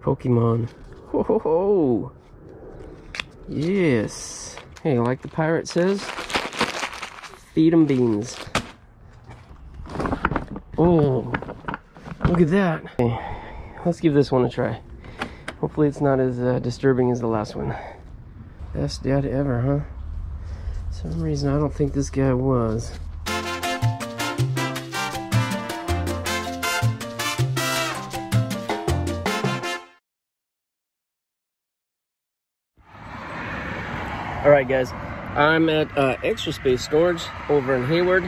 Pokemon. Ho ho ho! Yes. Hey, like the pirate says, feed them beans. Oh, look at that. Okay, let's give this one a try. Hopefully it's not as uh, disturbing as the last one. Best dad ever, huh? some reason I don't think this guy was. Right, guys, I'm at uh, Extra Space Storage over in Hayward,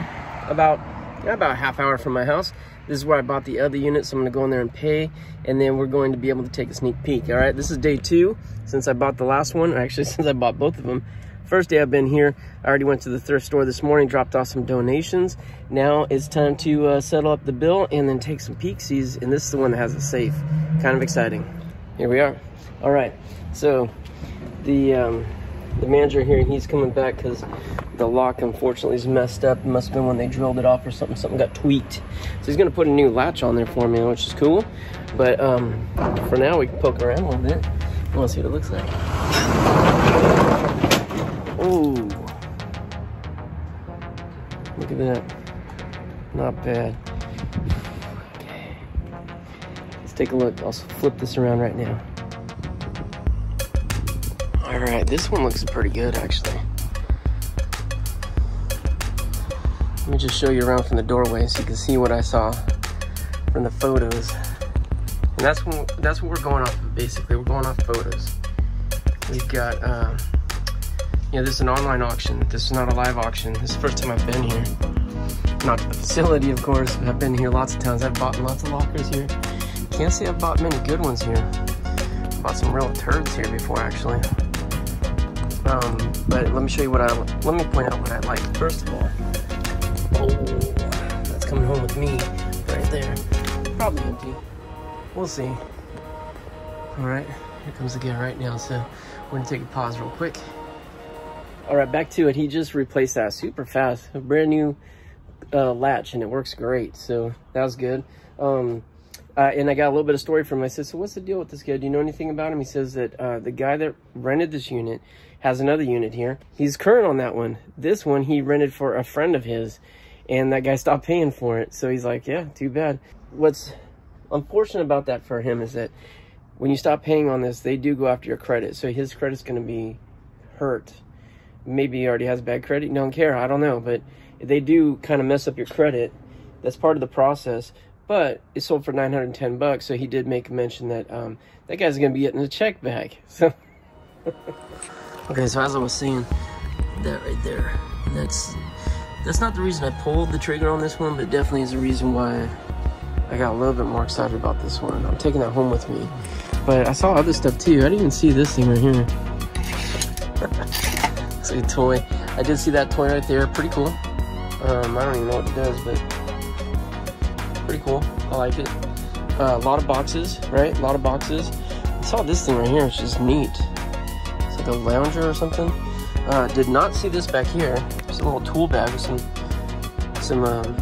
about about a half hour from my house. This is where I bought the other unit, so I'm gonna go in there and pay, and then we're going to be able to take a sneak peek, all right? This is day two since I bought the last one, actually since I bought both of them. First day I've been here, I already went to the thrift store this morning, dropped off some donations. Now it's time to uh, settle up the bill and then take some peeksies, and this is the one that has a safe. Kind of exciting. Here we are. All right, so the um, the manager here, he's coming back because the lock unfortunately is messed up. It must have been when they drilled it off or something. Something got tweaked. So he's gonna put a new latch on there for me, which is cool. But um, for now, we can poke around a little bit. I wanna see what it looks like. Oh, look at that. Not bad. Okay. Let's take a look. I'll flip this around right now. All right, this one looks pretty good actually. Let me just show you around from the doorway so you can see what I saw from the photos. And that's what that's what we're going off of basically. We're going off photos. We've got uh, yeah, this is an online auction. This is not a live auction. This is the first time I've been here. Not the facility, of course. I've been here lots of times. I've bought lots of lockers here. Can't say I've bought many good ones here. Bought some real turds here before, actually. Um, but let me show you what I, let me point out what I like. First of all, oh, that's coming home with me right there. Probably empty. We'll see. All right, here comes the right now. So we're gonna take a pause real quick. All right, back to it. He just replaced that super fast, a brand new uh, latch, and it works great. So that was good. Um, uh, and I got a little bit of story from him. I said, so what's the deal with this guy? Do you know anything about him? He says that uh, the guy that rented this unit has another unit here. He's current on that one. This one he rented for a friend of his, and that guy stopped paying for it. So he's like, yeah, too bad. What's unfortunate about that for him is that when you stop paying on this, they do go after your credit. So his credit's going to be hurt. Maybe he already has bad credit. Don't care. I don't know. But they do kind of mess up your credit. That's part of the process but it sold for 910 bucks so he did make a mention that um, that guy's gonna be getting a check back so okay so as i was saying that right there that's that's not the reason i pulled the trigger on this one but definitely is the reason why i got a little bit more excited about this one i'm taking that home with me but i saw other stuff too i didn't even see this thing right here it's a toy i did see that toy right there pretty cool um, i don't even know what it does but pretty cool. I like it. Uh, a lot of boxes, right? A lot of boxes. I saw this thing right here. It's just neat. Like a lounger or something. Uh, did not see this back here. It's a little tool bag with some some um,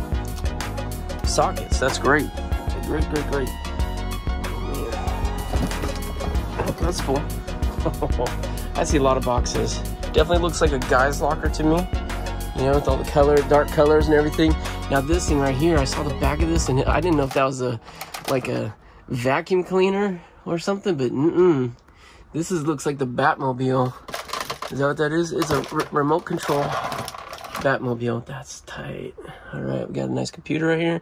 sockets. That's great. Great, great, great. That's cool. I see a lot of boxes. Definitely looks like a guy's locker to me. You know, with all the color, dark colors and everything. Now this thing right here, I saw the back of this and I didn't know if that was a like a vacuum cleaner or something, but mm-mm. This is looks like the Batmobile. Is that what that is? It's a remote control Batmobile. That's tight. All right, we got a nice computer right here.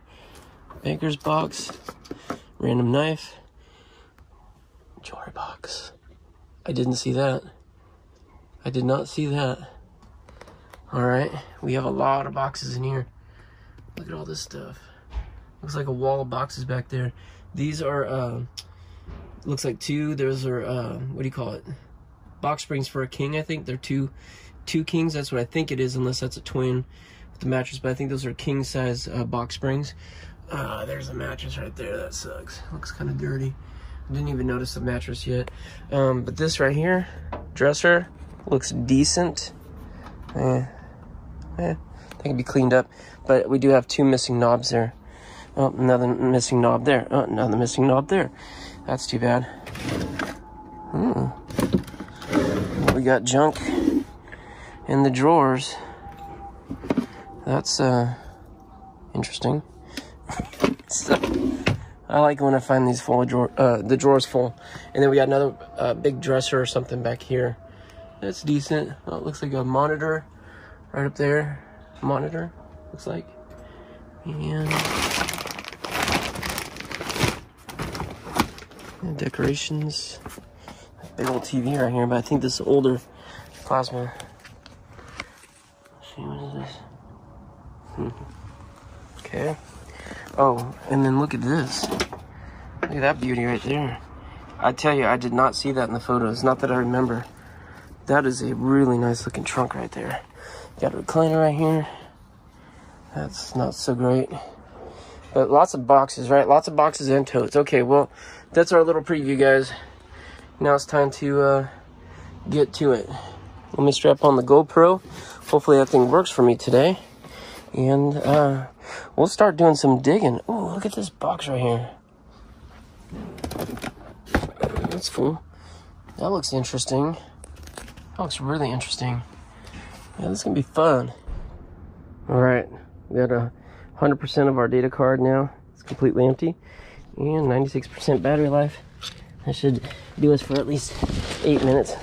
Baker's box, random knife, jewelry box. I didn't see that. I did not see that. All right, we have a lot of boxes in here. Look at all this stuff. Looks like a wall of boxes back there. These are, uh, looks like two. Those are, uh, what do you call it? Box springs for a king, I think. They're two, two kings. That's what I think it is, unless that's a twin with the mattress. But I think those are king size uh, box springs. Uh, there's a mattress right there. That sucks. Looks kind of dirty. I didn't even notice the mattress yet. Um, but this right here, dresser, looks decent. Eh, eh, that can be cleaned up but we do have two missing knobs there. Oh, another missing knob there. Oh, another missing knob there. That's too bad. Hmm. We got junk in the drawers. That's uh interesting. so, I like when I find these full drawer, uh, the drawers full. And then we got another uh, big dresser or something back here. That's decent. Oh, it looks like a monitor right up there. Monitor, looks like. And, decorations. Big old TV right here, but I think this is older plasma. Let's see, what is this? Hmm. Okay. Oh, and then look at this. Look at that beauty right there. I tell you, I did not see that in the photos. Not that I remember. That is a really nice looking trunk right there. Got a recliner right here. That's not so great. But lots of boxes, right? Lots of boxes and totes. Okay, well, that's our little preview, guys. Now it's time to uh, get to it. Let me strap on the GoPro. Hopefully that thing works for me today. And uh, we'll start doing some digging. Oh, look at this box right here. That's cool. That looks interesting. That looks really interesting. Yeah, this is gonna be fun. All right, we got a 100% of our data card now. It's completely empty. And 96% battery life. That should do us for at least eight minutes.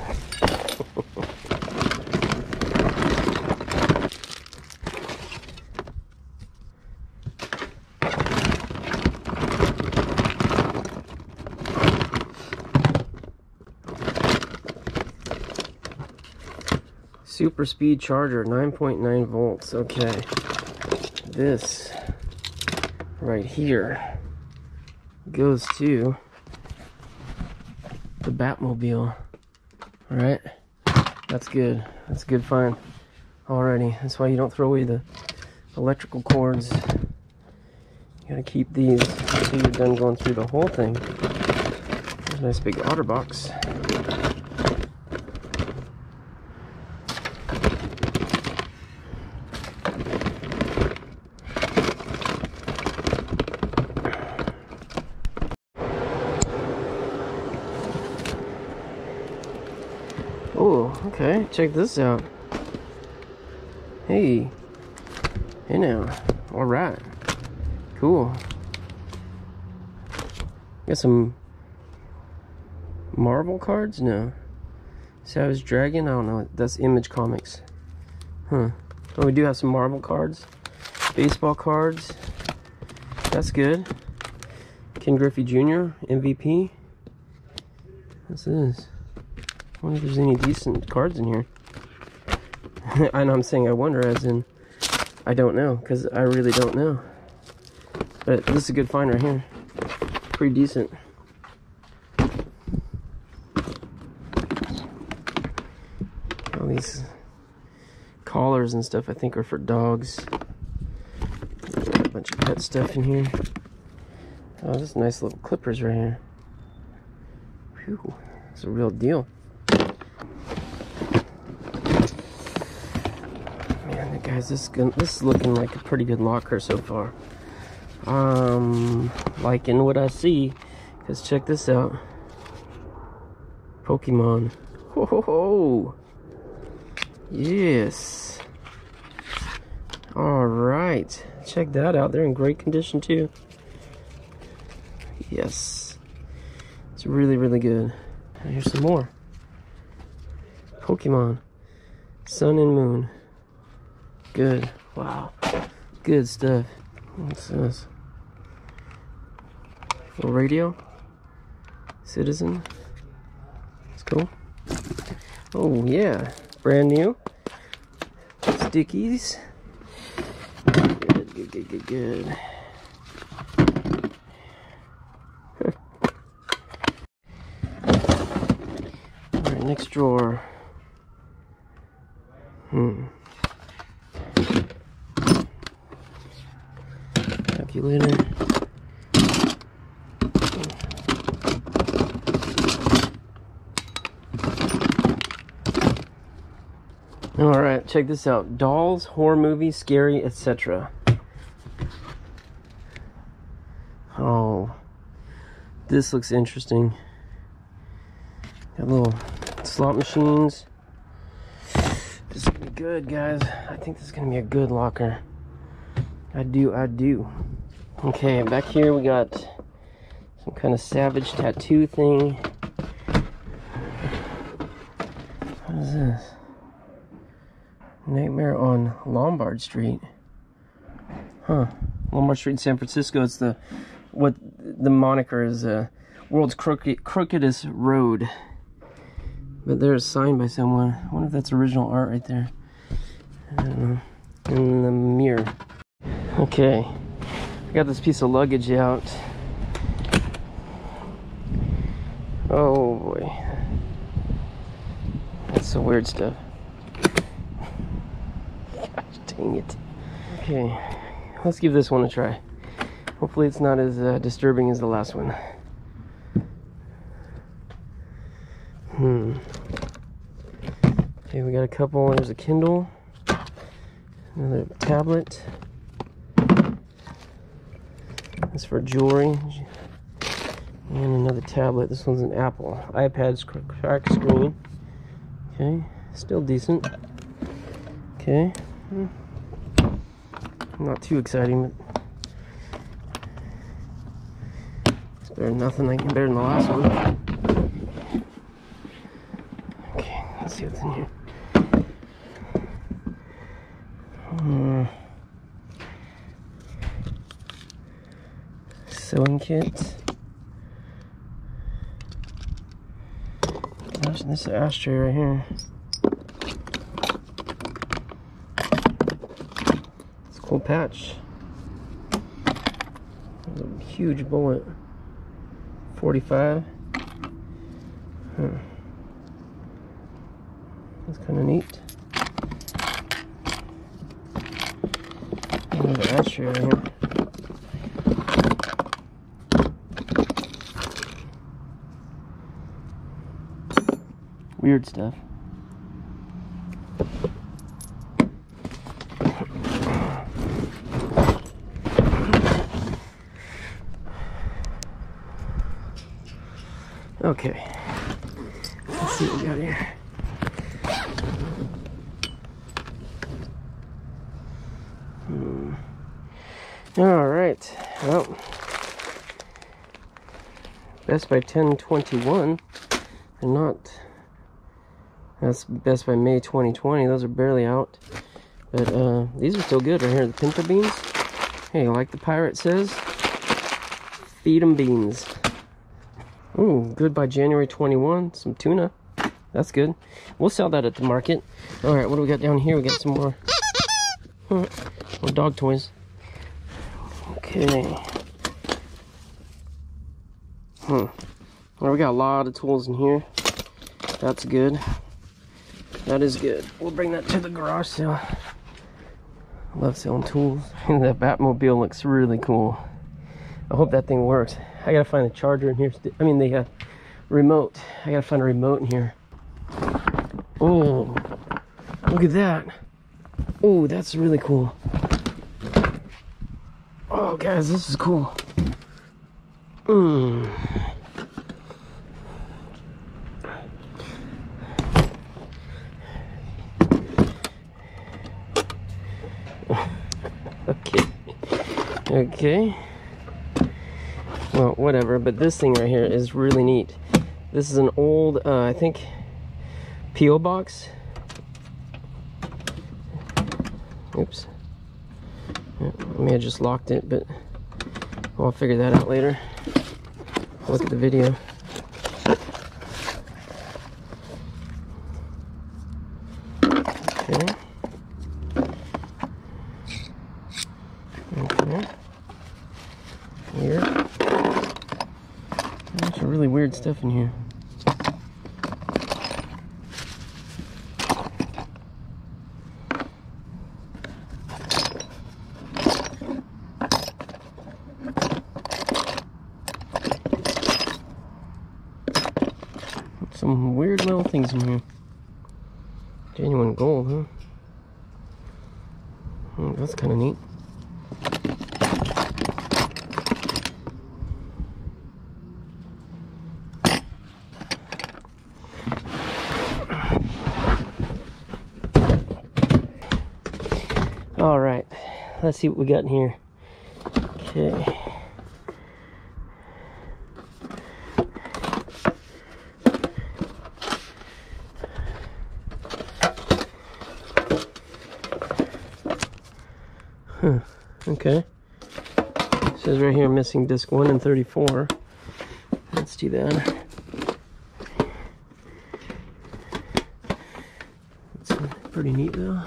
Super speed charger, 9.9 .9 volts. Okay. This right here goes to the Batmobile. All right. That's good. That's a good find already. That's why you don't throw away the electrical cords. You gotta keep these until you're done going through the whole thing. A nice big OtterBox. Okay, check this out. Hey. Hey now. Alright. Cool. Got some Marvel cards? No. Savage Dragon? I don't know. That's Image Comics. Huh. Oh, we do have some Marvel cards. Baseball cards. That's good. Ken Griffey Jr., MVP. What's this? Wonder if there's any decent cards in here. and I'm saying I wonder as in I don't know, because I really don't know. But this is a good find right here. Pretty decent. All these collars and stuff I think are for dogs. A bunch of pet stuff in here. Oh, this nice little clippers right here. Whew, it's a real deal. Guys, this is, this is looking like a pretty good locker so far. Um, liking what I see. Because check this out. Pokemon. Ho ho ho! Yes. Alright. Check that out. They're in great condition too. Yes. It's really, really good. here's some more. Pokemon. Sun and Moon. Good. Wow. Good stuff. What's this? A radio. Citizen. It's cool. Oh, yeah. Brand new. Stickies. Good, good, good, good, good. Alright, next drawer. Hmm. Calculator. All right, check this out. Dolls, horror movies, scary, etc. Oh, this looks interesting. Got little slot machines. This is gonna be good, guys. I think this is gonna be a good locker. I do, I do. Okay, back here we got some kind of savage tattoo thing. What is this? Nightmare on Lombard Street. Huh. Lombard Street in San Francisco. It's the what the moniker is uh, world's crooked, crookedest road. But there's a sign by someone. I wonder if that's original art right there. I don't know. In the mirror. Okay. Got this piece of luggage out. Oh boy. That's some weird stuff. Gosh dang it. Okay. Let's give this one a try. Hopefully it's not as uh, disturbing as the last one. Hmm. Okay, we got a couple. There's a Kindle. Another tablet. This for jewelry. And another tablet. This one's an Apple. iPad's crack screen. Okay, still decent. Okay. Hmm. Not too exciting, but it's better than nothing. I can better than the last one. Okay, let's see what's in here. Hmm. Sewing kit. Gosh, this is ashtray right here. It's a cool patch. There's a huge bullet. 45. Huh. That's kind of neat. Another ashtray right here. Weird stuff. Okay. Let's see what we got here. Hmm. All right. Well, Best by 1021. They're not. That's Best by May 2020. Those are barely out. But uh, these are still good right here. The pinto beans. Hey, like the pirate says, feed them beans. Ooh, good by January 21. Some tuna. That's good. We'll sell that at the market. All right, what do we got down here? We got some more, more dog toys. Okay. Hmm. Well, we got a lot of tools in here. That's good. That is good. We'll bring that to the garage sale. I love selling tools. that Batmobile looks really cool. I hope that thing works. I gotta find the charger in here. I mean the uh, remote. I gotta find a remote in here. Oh, look at that. Oh, that's really cool. Oh, guys, this is cool. Hmm. okay. Okay. Well whatever but this thing right here is really neat. This is an old uh, I think PO box. Oops. I may have just locked it but I'll figure that out later. Look at the video okay okay here there's some really weird stuff in here. Some weird little things in here. Genuine gold, huh? Oh, that's kind of neat. All right, let's see what we got in here. Okay. Huh, okay. It says right here missing disc 1 and 34. Let's do that. It's pretty neat though.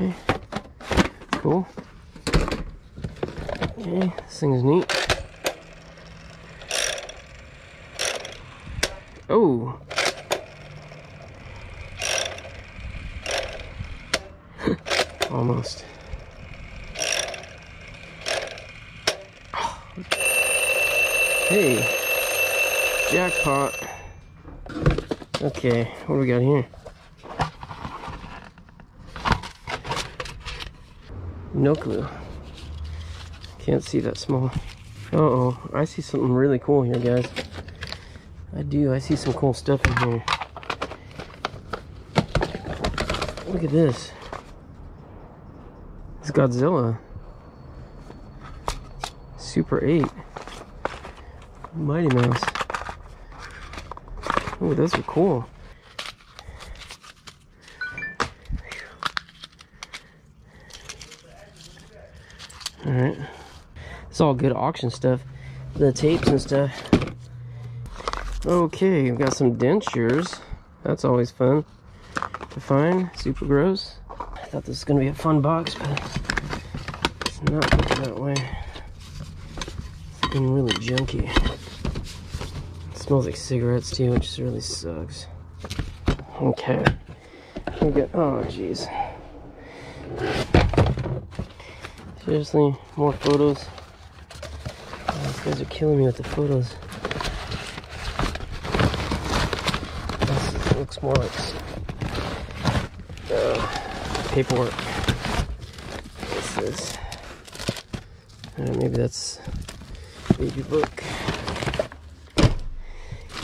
Okay. Cool. Okay, this thing is neat. Oh, almost. Hey, jackpot. Okay, what do we got here? No clue. Can't see that small. Uh oh, I see something really cool here, guys. I do, I see some cool stuff in here. Look at this. It's Godzilla. Super 8. Mighty Mouse. Oh, those are cool. Alright. It's all good auction stuff. The tapes and stuff. Okay, we've got some dentures. That's always fun to find. Super gross. I thought this was going to be a fun box, but it's not that way. It's looking really junky. It smells like cigarettes too, which really sucks. Okay. We got, oh jeez. Seriously, more photos. Oh, these guys are killing me with the photos. This looks more like uh, paperwork. This is. Uh, maybe that's baby book.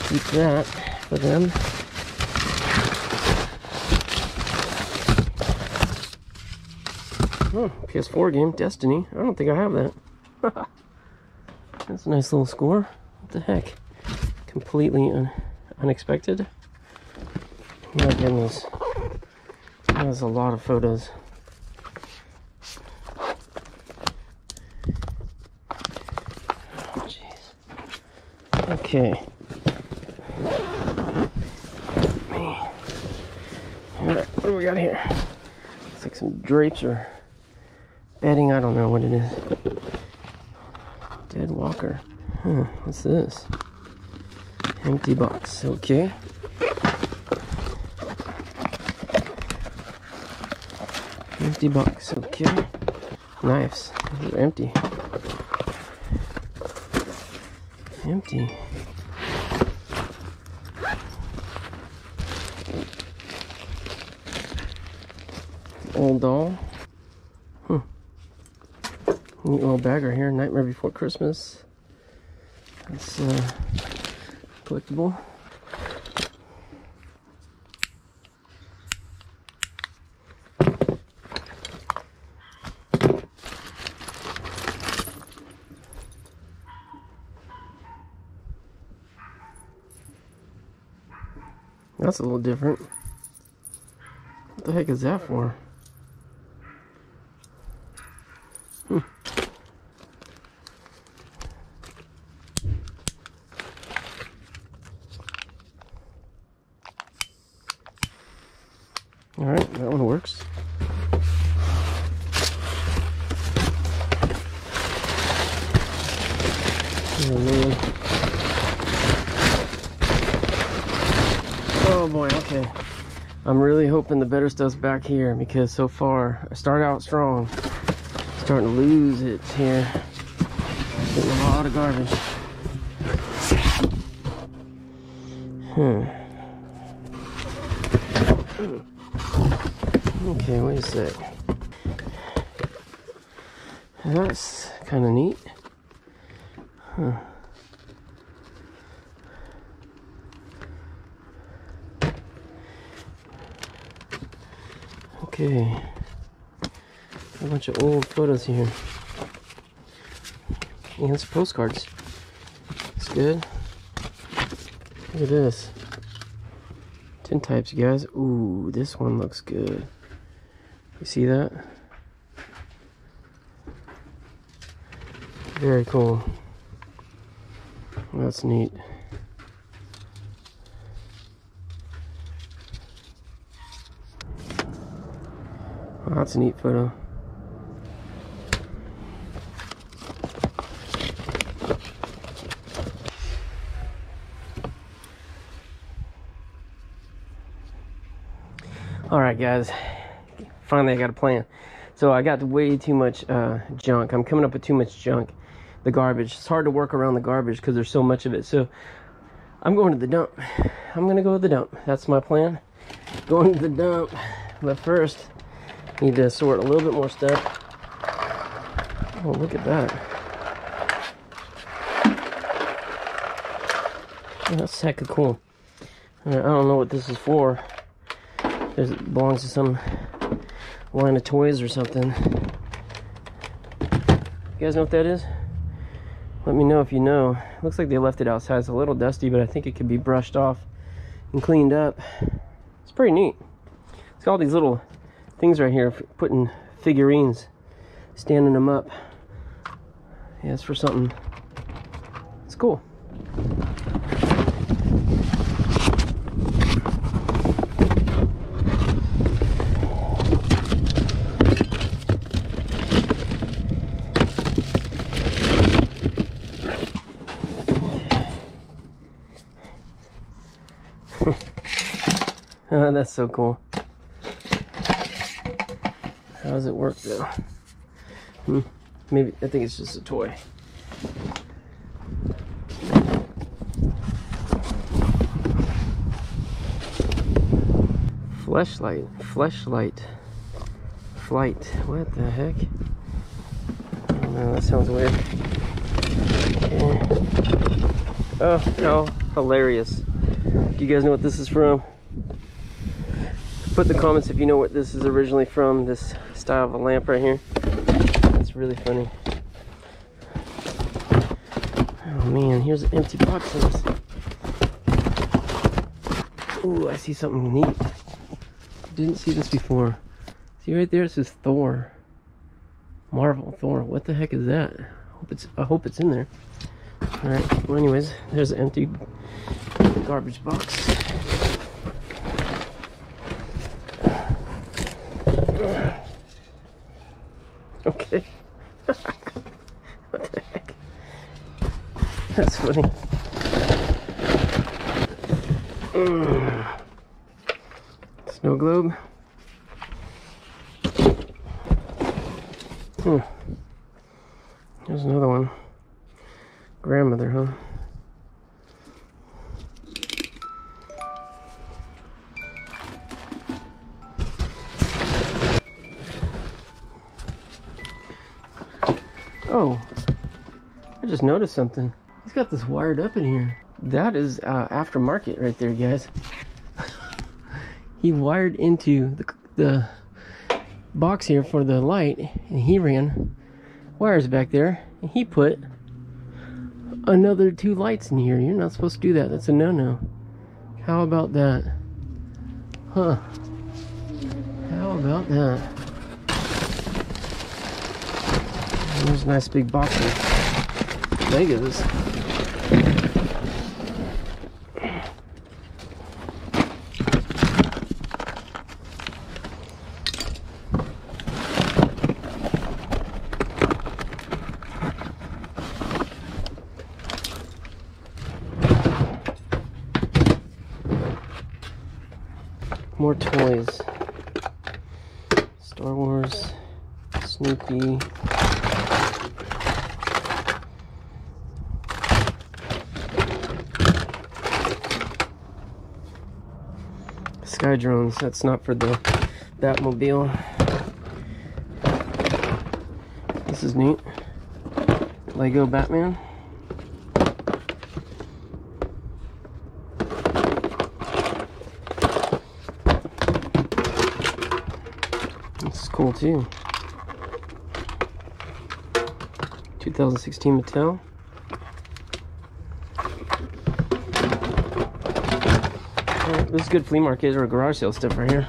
Keep that for them. Oh, PS4 game, Destiny. I don't think I have that. That's a nice little score. What the heck? Completely un unexpected. My goodness. That was a lot of photos. Oh. Okay. Man. Alright, what do we got here? Looks like some drapes or bedding. I don't know what it is. Dead Walker. Huh, what's this? Empty box. Okay. Empty box. Okay. Knives. They're empty. Empty. Old doll. Neat little bagger here. Nightmare Before Christmas. That's uh, collectible. That's a little different. What the heck is that for? Hmm. All right, that one works. Oh man. Oh boy, okay. I'm hoping the better stuff's back here because so far I started out strong. Starting to lose it here. Getting a lot of garbage. Hmm. Okay, wait a sec. That's kind of neat. Huh. Okay. A bunch of old photos here. And some postcards. It's good. Look at this. Tintypes, you guys. Ooh, this one looks good. You see that? Very cool. That's neat. That's a neat photo. All right, guys. Finally, I got a plan. So I got way too much uh, junk. I'm coming up with too much junk. The garbage. It's hard to work around the garbage because there's so much of it. So I'm going to the dump. I'm going to go to the dump. That's my plan. Going to the dump. But first, need to sort a little bit more stuff. Oh, look at that. That's hecka cool. I don't know what this is for. It belongs to some line of toys or something. You guys know what that is? Let me know if you know. Looks like they left it outside. It's a little dusty, but I think it could be brushed off and cleaned up. It's pretty neat. It's got all these little things right here, putting figurines, standing them up. Yeah, it's for something. It's cool. oh, that's so cool. How does it work though? Hmm. Maybe I think it's just a toy. Fleshlight, fleshlight, flight. What the heck? Oh, that sounds weird. Oh, how hilarious. Do you guys know what this is from? Put the comments if you know what this is originally from, this style of a lamp right here. It's really funny. Oh man, here's an empty box of this. Ooh, I see something neat. Didn't see this before. See right there, it says Thor. Marvel Thor. What the heck is that? Hope it's I hope it's in there. Alright, well anyways, there's an empty garbage box. Okay. what the heck? That's funny. Snow globe. Hmm. There's another one. Grandmother, huh? Oh, I just noticed something. He's got this wired up in here. That is uh, aftermarket right there, guys. he wired into the, the box here for the light, and he ran wires back there, and he put another two lights in here. You're not supposed to do that. That's a no-no. How about that? Huh. How about that? There's a nice big box of Legos. More toys. Star Wars, Snoopy. Sky drones, that's not for the Batmobile. This is neat. Lego Batman. This is cool too. 2016 Mattel. Alright, this is good flea market or garage sale stuff right here.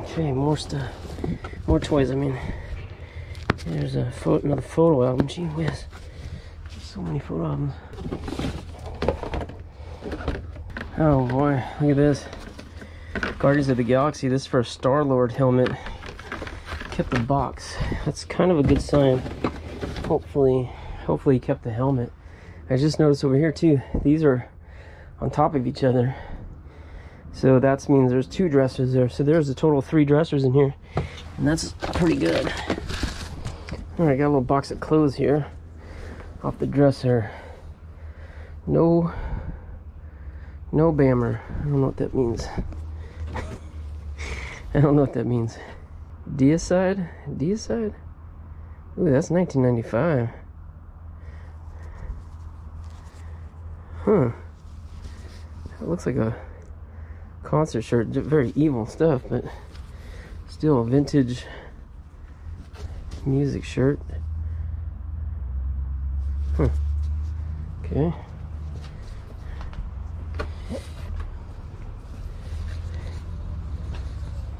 Okay, more stuff. More toys, I mean. There's a photo, another photo album. Gee whiz. So many photo albums. Oh boy, look at this. Guardians of the Galaxy. This is for a Star-Lord helmet. Kept the box. That's kind of a good sign. Hopefully, hopefully he kept the helmet. I just noticed over here too, these are on top of each other. So that means there's two dressers there. So there's a total of three dressers in here. And that's pretty good. All right, got a little box of clothes here off the dresser. No, no bammer. I don't know what that means. I don't know what that means. Deicide? Deicide? Ooh, that's 1995. Huh. That looks like a concert shirt. Very evil stuff, but still a vintage music shirt. Huh. Okay.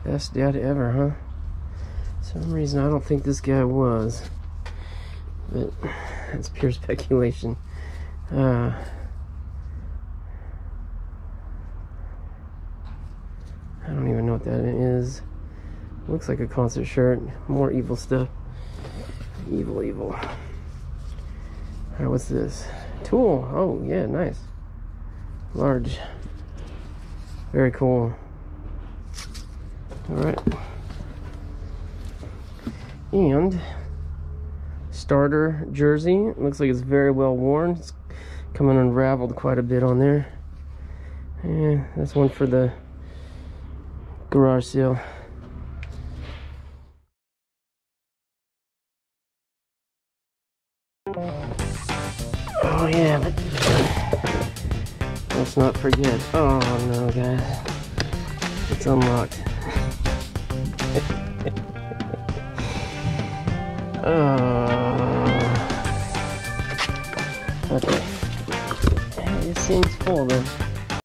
Best dad ever, huh? some reason I don't think this guy was. But that's pure speculation. Uh, I don't even know what that is. Looks like a concert shirt. More evil stuff. Evil, evil. Alright, what's this? Tool. Oh, yeah, nice. Large. Very cool. Alright. And starter jersey. Looks like it's very well worn. It's coming unraveled quite a bit on there. And that's one for the garage sale. Oh yeah, but let's not forget. Oh no, guys, it's unlocked. oh. Okay, it seems full then.